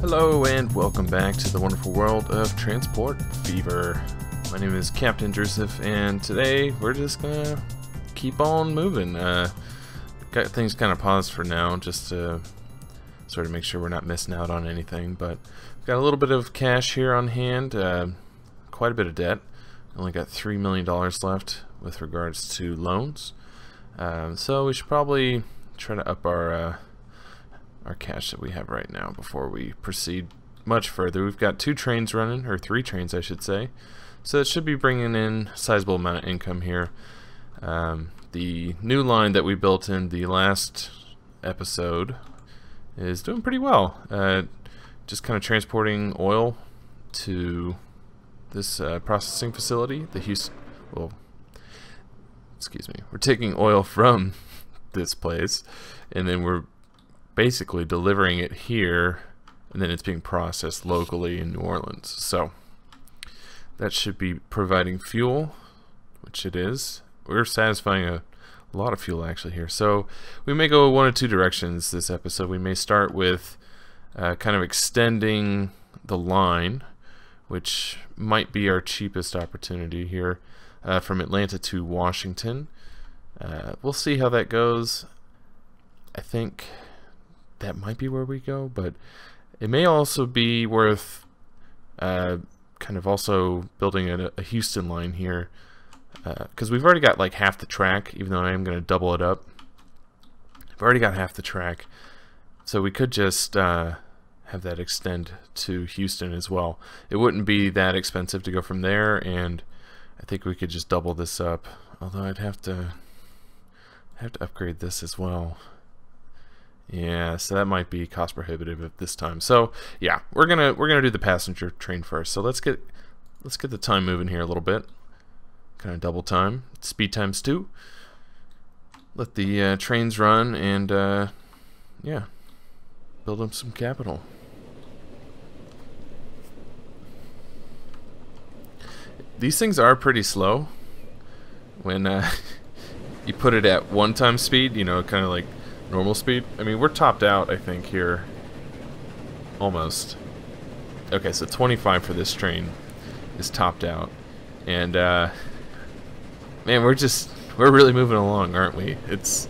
Hello and welcome back to the wonderful world of Transport Fever. My name is Captain Drewsuf and today we're just gonna keep on moving. Uh, got things kind of paused for now just to sort of make sure we're not missing out on anything but got a little bit of cash here on hand, uh, quite a bit of debt. Only got $3 million left with regards to loans. Um, so we should probably try to up our uh, our cash that we have right now before we proceed much further. We've got two trains running, or three trains I should say. So it should be bringing in a sizable amount of income here. Um, the new line that we built in the last episode is doing pretty well. Uh, just kind of transporting oil to this uh, processing facility, the Houston, well, excuse me, we're taking oil from this place and then we're basically delivering it here and then it's being processed locally in New Orleans. So that should be providing fuel, which it is. We're satisfying a lot of fuel actually here. So we may go one or two directions this episode. We may start with uh, kind of extending the line, which might be our cheapest opportunity here uh, from Atlanta to Washington. Uh, we'll see how that goes. I think that might be where we go, but it may also be worth uh, kind of also building a, a Houston line here because uh, we've already got like half the track, even though I am going to double it up. I've already got half the track, so we could just uh, have that extend to Houston as well. It wouldn't be that expensive to go from there, and I think we could just double this up. Although I'd have to have to upgrade this as well. Yeah, so that might be cost prohibitive at this time. So yeah, we're gonna we're gonna do the passenger train first. So let's get let's get the time moving here a little bit. Kind of double time, speed times two. Let the uh, trains run and uh, yeah, build them some capital. These things are pretty slow when uh, you put it at one time speed. You know, kind of like normal speed. I mean, we're topped out, I think, here. Almost. Okay, so 25 for this train is topped out. And, uh, man, we're just, we're really moving along, aren't we? It's,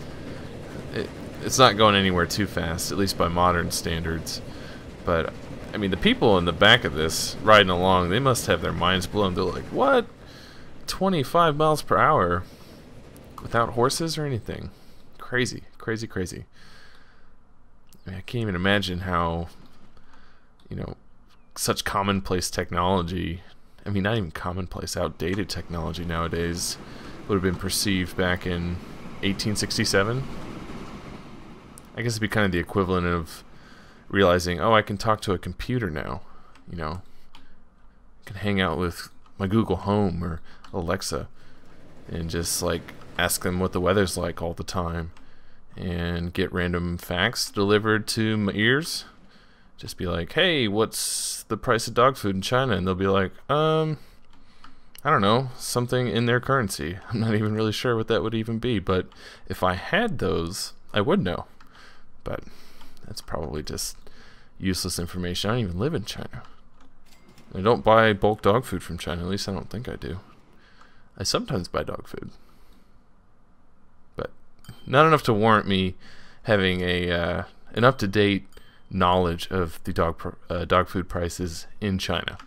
it, it's not going anywhere too fast, at least by modern standards. But, I mean, the people in the back of this riding along, they must have their minds blown. They're like, what? 25 miles per hour without horses or anything. Crazy crazy, crazy. I, mean, I can't even imagine how, you know, such commonplace technology, I mean, not even commonplace, outdated technology nowadays would have been perceived back in 1867. I guess it'd be kind of the equivalent of realizing, oh, I can talk to a computer now, you know. I can hang out with my Google Home or Alexa and just like ask them what the weather's like all the time and get random facts delivered to my ears. Just be like, hey, what's the price of dog food in China? And they'll be like, um, I don't know, something in their currency. I'm not even really sure what that would even be, but if I had those, I would know. But that's probably just useless information. I don't even live in China. I don't buy bulk dog food from China, at least I don't think I do. I sometimes buy dog food not enough to warrant me having a uh, an up to date knowledge of the dog uh, dog food prices in China.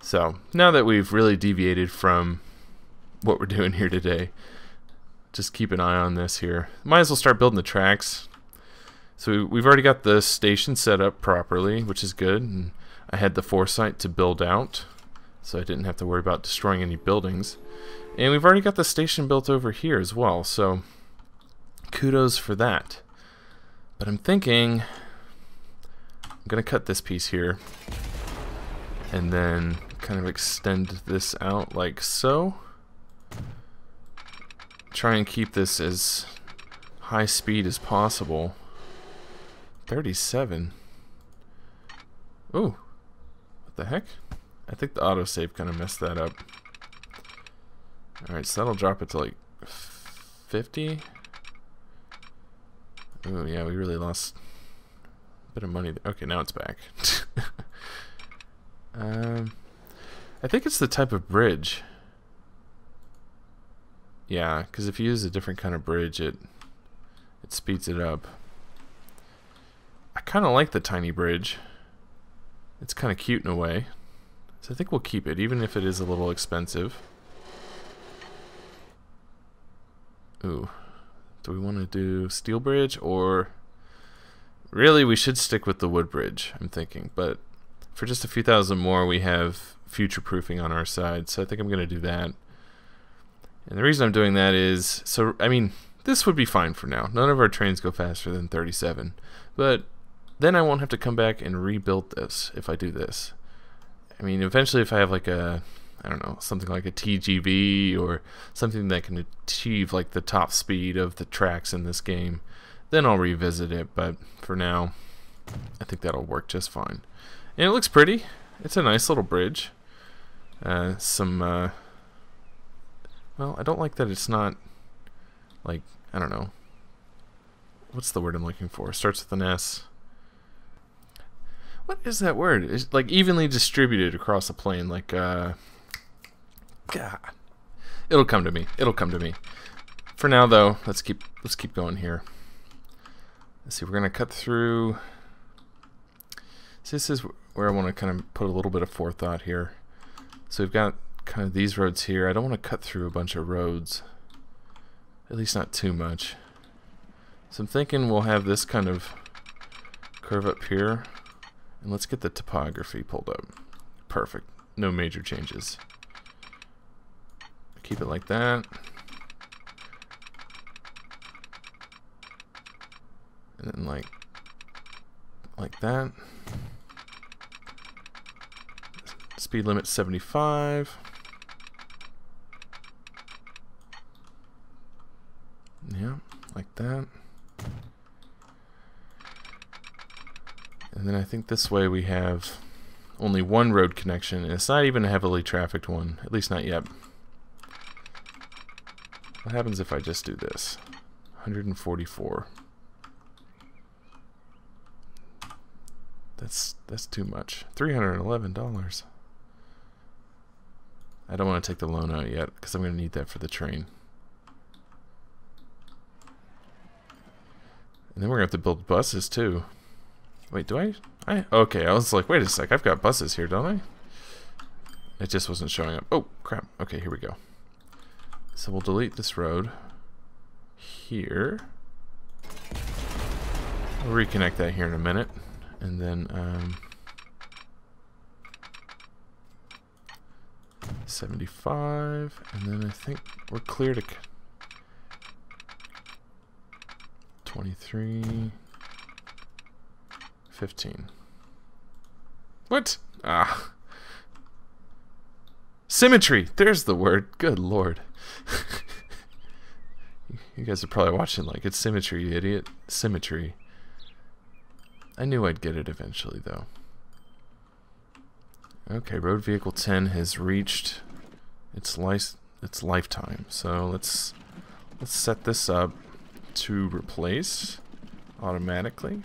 So now that we've really deviated from what we're doing here today, just keep an eye on this here. Might as well start building the tracks. So we've already got the station set up properly, which is good. And I had the foresight to build out, so I didn't have to worry about destroying any buildings. And we've already got the station built over here as well, so kudos for that. But I'm thinking I'm going to cut this piece here and then kind of extend this out like so. Try and keep this as high speed as possible. 37. Ooh. What the heck? I think the autosave kind of messed that up. Alright, so that'll drop it to like 50. Oh yeah, we really lost a bit of money. There. Okay, now it's back. um, I think it's the type of bridge. Yeah, because if you use a different kind of bridge, it it speeds it up. I kind of like the tiny bridge. It's kind of cute in a way. So I think we'll keep it, even if it is a little expensive. Ooh. Do we want to do steel bridge or... Really, we should stick with the wood bridge, I'm thinking. But for just a few thousand more, we have future-proofing on our side. So I think I'm going to do that. And the reason I'm doing that is, so, I mean, this would be fine for now. None of our trains go faster than 37. But then I won't have to come back and rebuild this if I do this. I mean, eventually if I have like a, I don't know, something like a TGV or something that can achieve like the top speed of the tracks in this game, then I'll revisit it. But for now, I think that'll work just fine. And it looks pretty. It's a nice little bridge. Uh, some, uh, well, I don't like that it's not, like, I don't know. What's the word I'm looking for? starts with an S. What is that word? It's like evenly distributed across the plane. Like, uh, God, it'll come to me. It'll come to me. For now, though, let's keep let's keep going here. Let's see. We're gonna cut through. So this is where I want to kind of put a little bit of forethought here. So we've got kind of these roads here. I don't want to cut through a bunch of roads. At least not too much. So I'm thinking we'll have this kind of curve up here. And let's get the topography pulled up. Perfect. No major changes. Keep it like that. And then like like that. Speed limit 75. Yeah, like that. And then I think this way we have only one road connection, and it's not even a heavily trafficked one, at least not yet. What happens if I just do this? 144. That's that's too much. $311. I don't want to take the loan out yet because I'm going to need that for the train. And then we're going to have to build buses too. Wait, do I? I okay, I was like, wait a sec, I've got buses here, don't I? It just wasn't showing up. Oh, crap. Okay, here we go. So we'll delete this road here. We'll reconnect that here in a minute. And then, um, 75, and then I think we're clear to 23. 15. What? Ah. Symmetry! There's the word. Good lord. you guys are probably watching like, it's symmetry, you idiot. Symmetry. I knew I'd get it eventually, though. Okay, road vehicle 10 has reached its life its lifetime. So let's let's set this up to replace automatically.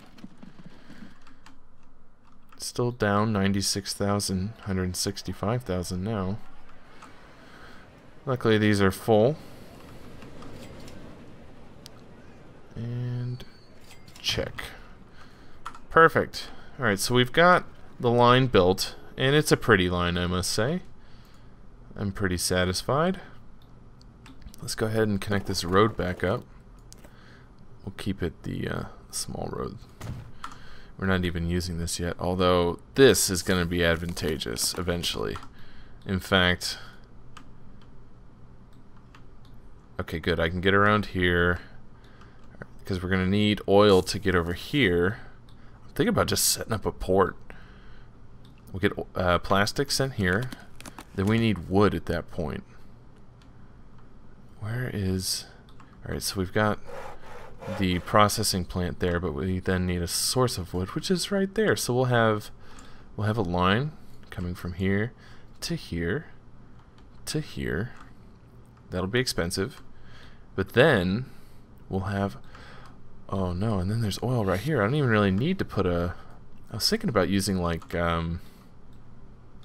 Still down 96,000, 165,000 now. Luckily these are full. And check. Perfect. Alright, so we've got the line built, and it's a pretty line, I must say. I'm pretty satisfied. Let's go ahead and connect this road back up. We'll keep it the uh, small road. We're not even using this yet, although this is going to be advantageous eventually. In fact, okay, good. I can get around here because we're going to need oil to get over here. I'm thinking about just setting up a port. We'll get uh, plastic sent here. Then we need wood at that point. Where is... Alright, so we've got the processing plant there, but we then need a source of wood, which is right there. So we'll have we'll have a line coming from here to here to here. That'll be expensive. But then we'll have Oh no, and then there's oil right here. I don't even really need to put a... I was thinking about using like, um...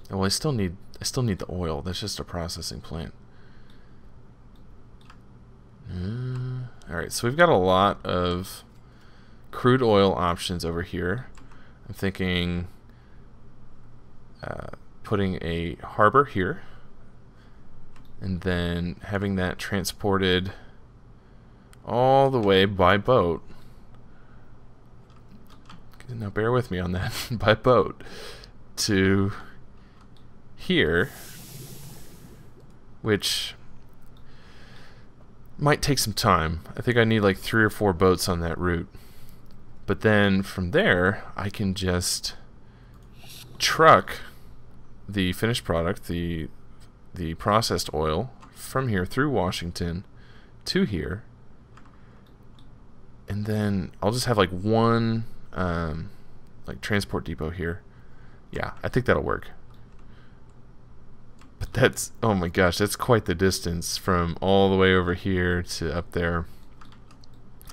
Well, I still need, I still need the oil. That's just a processing plant. Uh, Alright, so we've got a lot of crude oil options over here. I'm thinking uh, putting a harbor here and then having that transported all the way by boat. Now bear with me on that, by boat to here, which might take some time. I think I need like three or four boats on that route. But then from there, I can just truck the finished product, the the processed oil, from here through Washington to here. And then I'll just have like one um, like transport depot here. Yeah, I think that'll work. But that's, oh my gosh, that's quite the distance from all the way over here to up there.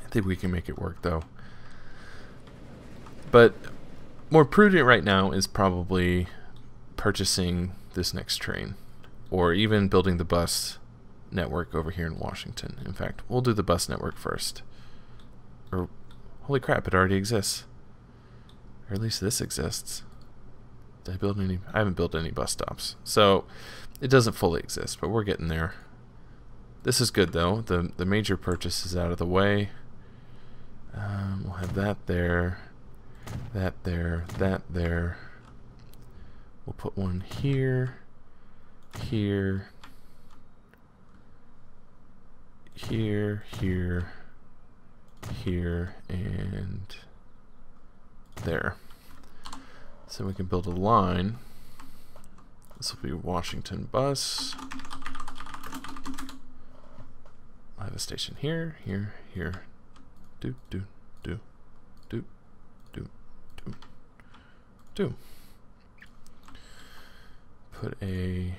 I think we can make it work though. But more prudent right now is probably purchasing this next train or even building the bus network over here in Washington. In fact, we'll do the bus network first. Or, holy crap, it already exists. Or at least this exists. Did I build any? I haven't built any bus stops. So, it doesn't fully exist, but we're getting there. This is good though. The, the major purchase is out of the way. Um, we'll have that there, that there, that there. We'll put one here, here, here, here, here, and there. So we can build a line. This will be Washington bus. I have a station here, here, here. Do, do, do, do, do, do, do. Put a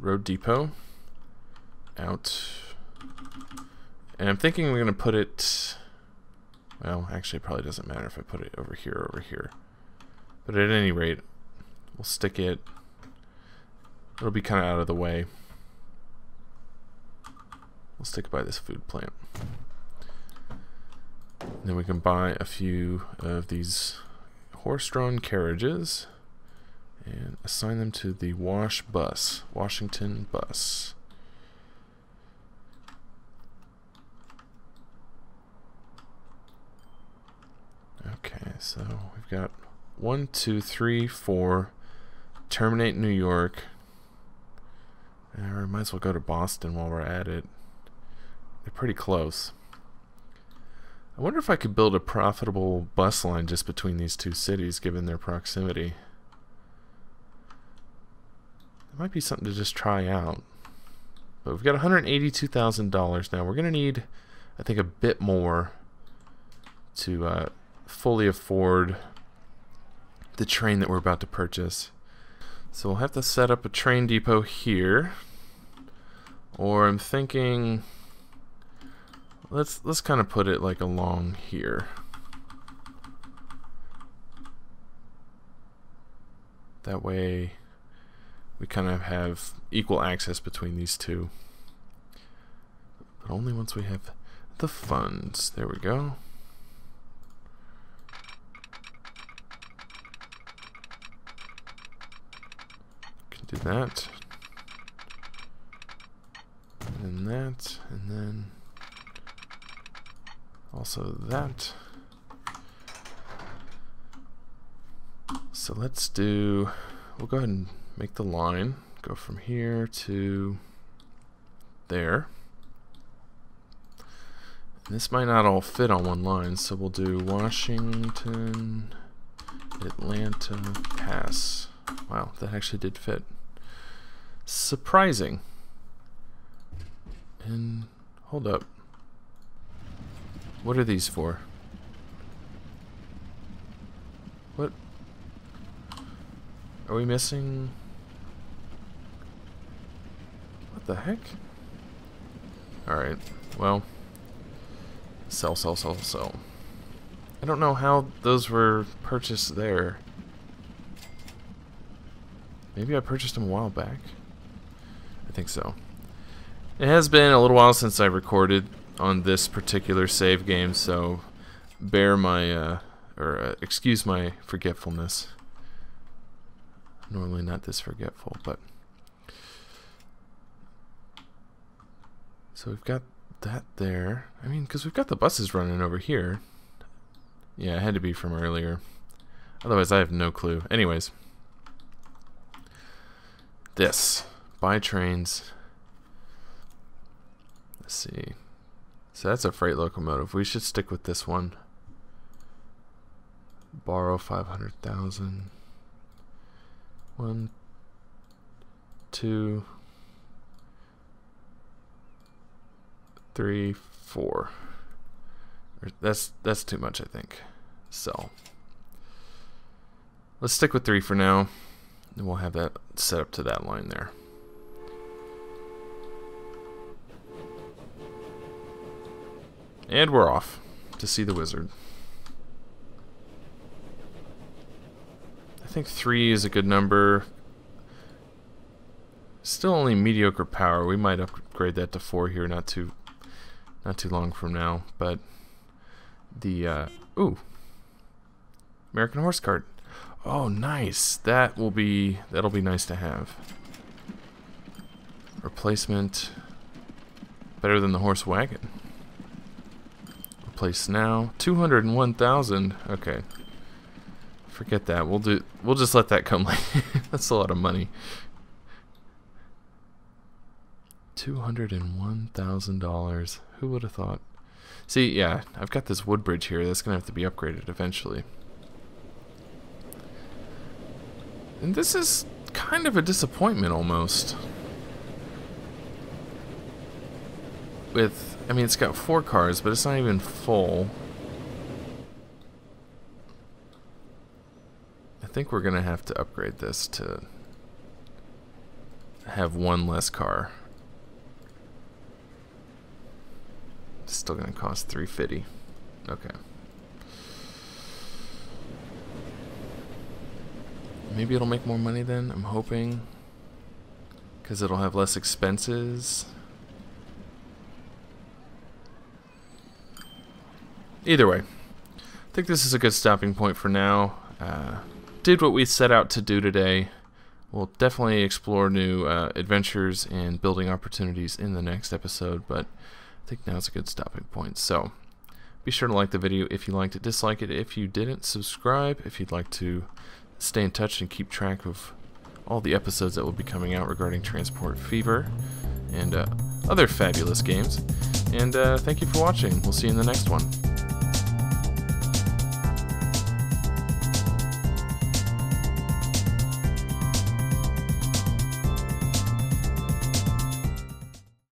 road depot out. And I'm thinking we're going to put it... Well, actually, it probably doesn't matter if I put it over here or over here. But at any rate, we'll stick it... It'll be kind of out of the way. We'll stick by this food plant. Then we can buy a few of these horse-drawn carriages and assign them to the Wash bus, Washington bus. Okay, so we've got one, two, three, four. Terminate New York. Or we might as well go to Boston while we're at it. They're pretty close. I wonder if I could build a profitable bus line just between these two cities given their proximity. It might be something to just try out. But we've got $182,000 now. We're going to need, I think, a bit more to uh, fully afford the train that we're about to purchase. So we'll have to set up a train depot here. Or I'm thinking let's let's kind of put it like along here. That way we kind of have equal access between these two. But only once we have the funds. There we go. Can do that. And that, and then also that. So let's do, we'll go ahead and make the line go from here to there. This might not all fit on one line, so we'll do Washington, Atlanta, Pass. Wow, that actually did fit. Surprising. And hold up. What are these for? What? Are we missing? What the heck? Alright, well. Sell, sell, sell, sell. I don't know how those were purchased there. Maybe I purchased them a while back. Think so. It has been a little while since I recorded on this particular save game, so bear my, uh, or uh, excuse my forgetfulness. Normally not this forgetful, but... So we've got that there. I mean, because we've got the buses running over here. Yeah, it had to be from earlier. Otherwise, I have no clue. Anyways. This. Buy trains. Let's see. So that's a freight locomotive. We should stick with this one. Borrow 500,000. One, two, three, four. That's that's too much, I think. So let's stick with three for now, and we'll have that set up to that line there. And we're off to see the wizard. I think three is a good number. Still only mediocre power. We might upgrade that to four here, not too not too long from now, but the uh, ooh American horse cart. Oh, nice. That will be that'll be nice to have. Replacement better than the horse wagon. Replace now. 201,000. Okay. Forget that. We'll do we'll just let that come. That's a lot of money. $201,000. Who would have thought? See, yeah, I've got this wood bridge here. That's going to have to be upgraded eventually. And this is kind of a disappointment almost. With, I mean, it's got four cars, but it's not even full. I think we're going to have to upgrade this to have one less car. It's still gonna cost 350. Okay. Maybe it'll make more money then, I'm hoping. Because it'll have less expenses. Either way, I think this is a good stopping point for now. Uh, did what we set out to do today. We'll definitely explore new uh, adventures and building opportunities in the next episode, but I think now now's a good stopping point. So be sure to like the video if you liked it, dislike it if you didn't, subscribe if you'd like to stay in touch and keep track of all the episodes that will be coming out regarding Transport Fever and uh, other fabulous games. And uh, thank you for watching. We'll see you in the next one.